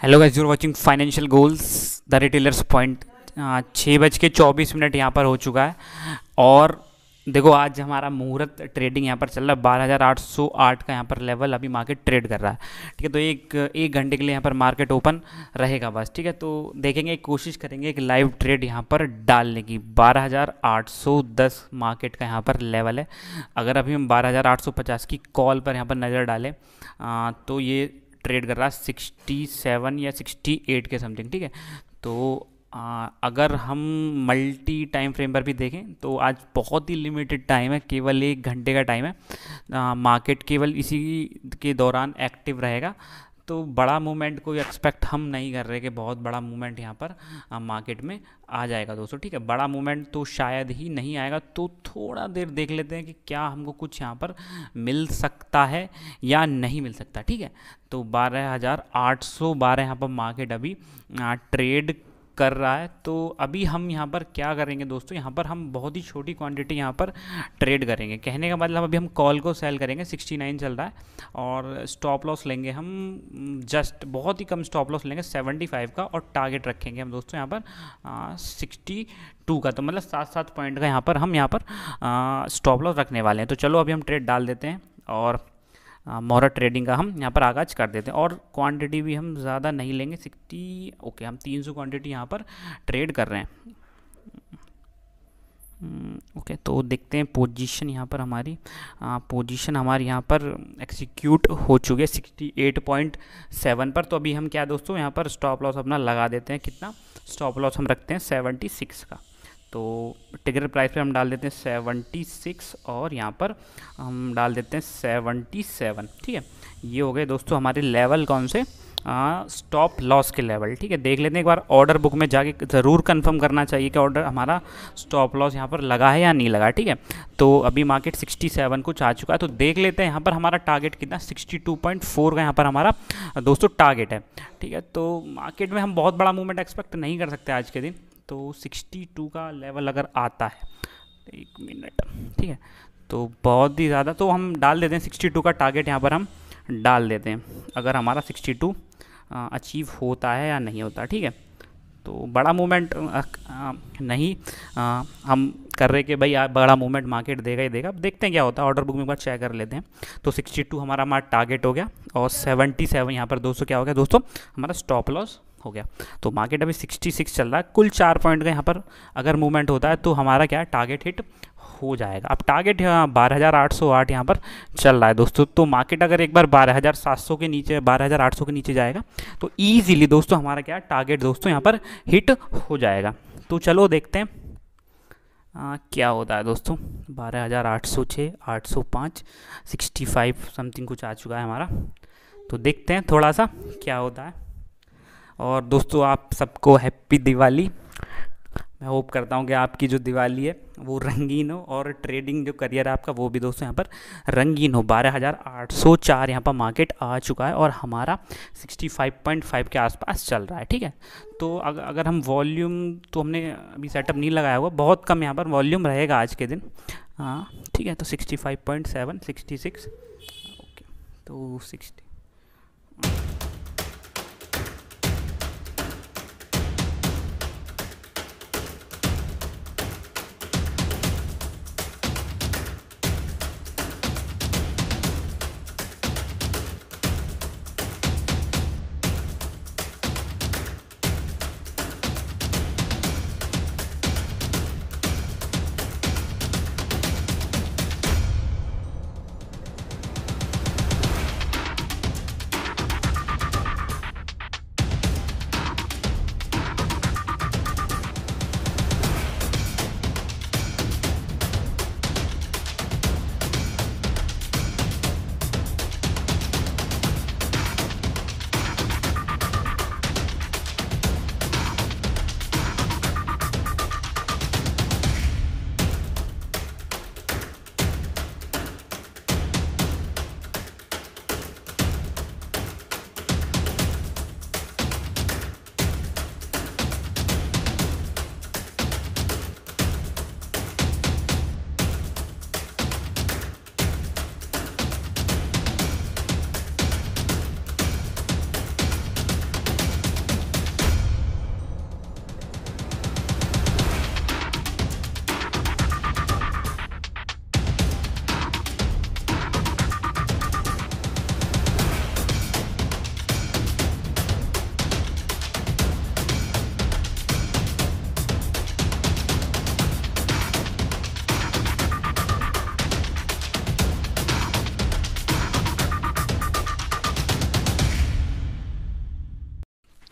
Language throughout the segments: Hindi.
Hello guys you're watching financial goals the retailers point छः बज के चौबीस मिनट यहाँ पर हो चुका है। और देखो, आज हमारा मुहूर्त ट्रेडिंग यहाँ पर चल रहा है। बारह हज़ार आठ सौ आठ का यहाँ पर लेवल अभी मार्केट ट्रेड कर रहा है। ठीक है तो एक एक घंटे के लिए यहाँ पर मार्केट ओपन रहेगा बस। ठीक है तो देखेंगे, कोशिश करेंगे एक लाइव ट्रेड यहाँ पर डालने की। बारह हज़ार आठ सौ दस मार्केट का यहाँ पर लेवल है। अगर अभी हम बारह हज़ार आठ सौ पचास की कॉल पर यहाँ पर नज़र डालें तो ये ट्रेड कर रहा है सिक्सटी सेवन या सिक्सटी एट के समथिंग ठीक है? तो आ, अगर हम मल्टी टाइम फ्रेम पर भी देखें तो आज बहुत ही लिमिटेड टाइम है केवल एक घंटे का टाइम है। आ, मार्केट केवल इसी के दौरान एक्टिव रहेगा। तो बड़ा मूवमेंट कोई एक्सपेक्ट हम नहीं कर रहे कि बहुत बड़ा मूवमेंट यहाँ पर मार्केट में आ जाएगा दोस्तों, ठीक है? बड़ा मूवमेंट तो शायद ही नहीं आएगा तो थोड़ा देर देख लेते हैं कि क्या हमको कुछ यहाँ पर मिल सकता है या नहीं मिल सकता, ठीक है? तो बारह हज़ार आठ सौ बारह यहाँ पर मार्केट अभी ट्रेड कर रहा है तो अभी हम यहाँ पर क्या करेंगे दोस्तों? यहाँ पर हम बहुत ही छोटी क्वांटिटी यहाँ पर ट्रेड करेंगे। कहने का मतलब अभी हम कॉल को सेल करेंगे 69 चल रहा है और स्टॉप लॉस लेंगे हम जस्ट बहुत ही कम स्टॉप लॉस लेंगे 75 का और टारगेट रखेंगे हम दोस्तों यहाँ पर सिक्सटी टू का। तो मतलब सात सात पॉइंट का यहाँ पर हम यहाँ पर स्टॉप लॉस रखने वाले हैं। तो चलो अभी हम ट्रेड डाल देते हैं और मोहरा ट्रेडिंग का हम यहाँ पर आगाज़ कर देते हैं। और क्वांटिटी भी हम ज़्यादा नहीं लेंगे सिक्सटी ओके हम तीन सौ क्वान्टिटी यहाँ पर ट्रेड कर रहे हैं। ओके okay, तो देखते हैं पोजीशन यहाँ पर हमारी पोजीशन हमारी यहाँ पर एक्सिक्यूट हो चुकी है सिक्सटी एट पॉइंट सेवन पर। तो अभी हम क्या दोस्तों यहाँ पर स्टॉप लॉस अपना लगा देते हैं। कितना? स्टॉप लॉस हम रखते हैं सेवेंटी सिक्स का। तो टिकट प्राइस पे हम डाल देते हैं सेवेंटी सिक्स और यहाँ पर हम डाल देते हैं सेवेंटी सेवन, ठीक है? ये हो गए दोस्तों हमारे लेवल कौन से? स्टॉप लॉस के लेवल ठीक है? देख लेते हैं एक बार ऑर्डर बुक में जाके ज़रूर कंफर्म करना चाहिए कि ऑर्डर हमारा स्टॉप लॉस यहाँ पर लगा है या नहीं लगा, ठीक है? तो अभी मार्केट 67 कुछ आ चुका है तो देख लेते हैं यहाँ पर हमारा टारगेट कितना? 62.4 का यहाँ पर हमारा दोस्तों टारगेट है, ठीक है? तो मार्केट में हम बहुत बड़ा मूवमेंट एक्सपेक्ट नहीं कर सकते आज के दिन। तो 62 का लेवल अगर आता है एक मिनट ठीक है तो बहुत ही ज़्यादा तो हम डाल देते हैं 62 का टारगेट यहाँ पर हम डाल देते हैं अगर हमारा 62 अचीव होता है या नहीं होता ठीक है तो बड़ा मूवमेंट नहीं आ, हम कर रहे कि भाई बड़ा मूवमेंट मार्केट देगा ही देगा अब देखते हैं क्या होता है ऑर्डर बुक में एक बार चेक कर लेते हैं तो 62 हमारा हमारा टारगेट हो गया और 77 सेवन यहाँ पर दोस्तों क्या हो गया दोस्तों हमारा स्टॉप लॉस हो गया। तो मार्केट अभी 66 चल रहा है। कुल चार पॉइंट का यहाँ पर अगर मूवमेंट होता है तो हमारा क्या है? टारगेट हिट हो जाएगा। अब टारगेट बारह हज़ार आठ सौ आठ यहाँ पर चल रहा है दोस्तों। तो मार्केट अगर एक बार बारह हज़ार सात सौ के नीचे बारह हज़ार आठ सौ के नीचे जाएगा तो ईजिली दोस्तों हमारा क्या टारगेट दोस्तों यहाँ पर हिट हो जाएगा। तो चलो देखते हैं आ, क्या होता है दोस्तों? बारह हज़ार आठ सौ छः आठ सौ पाँच सिक्सटी फाइव समथिंग कुछ आ चुका है हमारा। तो देखते हैं थोड़ा सा क्या होता है। और दोस्तों, आप सबको हैप्पी दिवाली। मैं होप करता हूँ कि आपकी जो दिवाली है, वो रंगीन हो और ट्रेडिंग जो करियर है आपका, वो भी दोस्तों यहाँ पर रंगीन हो। बारह हज़ार आठ सौ चार यहाँ पर मार्केट आ चुका है और हमारा सिक्सटी फाइव पॉइंट फाइव के आसपास चल रहा है, ठीक है? तो अगर अगर हम वॉल्यूम तो हमने अभी सेटअप नहीं लगाया हुआ, बहुत कम यहाँ पर वॉल्यूम रहेगा आज के दिन। हाँ ठीक है तो sixty five point seven sixty six okay तो सिक्सटी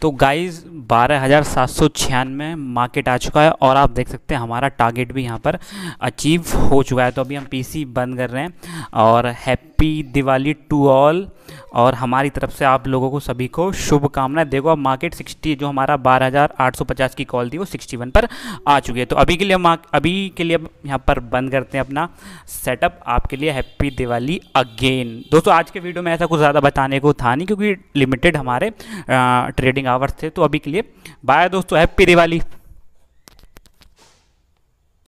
तो गाइस बारह हज़ार सात सौ छियानवे मार्केट आ चुका है और आप देख सकते हैं हमारा टारगेट भी यहाँ पर अचीव हो चुका है। तो अभी हम पीसी बंद कर रहे हैं और हैप्पी दिवाली टू ऑल और हमारी तरफ़ से आप लोगों को सभी को शुभकामनाएँ। देखो अब मार्केट 60 जो हमारा 12,850 की कॉल थी वो 61 पर आ चुकी है। तो अभी के लिए अभी के लिए अब यहाँ पर बंद करते हैं अपना सेटअप आपके लिए हैप्पी दिवाली अगेन दोस्तों आज के वीडियो में ऐसा कुछ ज़्यादा बताने को था नहीं क्योंकि लिमिटेड हमारे ट्रेडिंग आवर्स थे। तो अभी के लिए। बाय दोस्तों हैप्पी दिवाली।